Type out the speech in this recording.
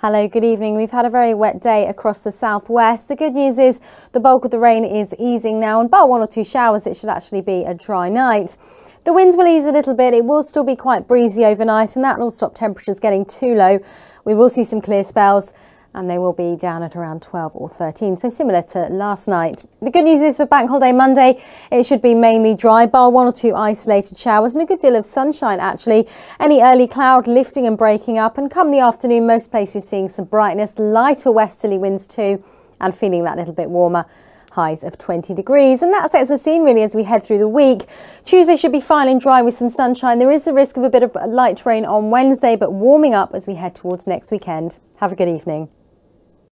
Hello, good evening. We've had a very wet day across the southwest. The good news is the bulk of the rain is easing now and bar one or two showers it should actually be a dry night. The winds will ease a little bit. It will still be quite breezy overnight and that will stop temperatures getting too low. We will see some clear spells and they will be down at around 12 or 13, so similar to last night. The good news is for Bank Holiday Monday, it should be mainly dry, bar one or two isolated showers and a good deal of sunshine actually. Any early cloud lifting and breaking up, and come the afternoon, most places seeing some brightness, lighter westerly winds too, and feeling that little bit warmer highs of 20 degrees. And that sets the scene really as we head through the week. Tuesday should be fine and dry with some sunshine. There is the risk of a bit of light rain on Wednesday, but warming up as we head towards next weekend. Have a good evening.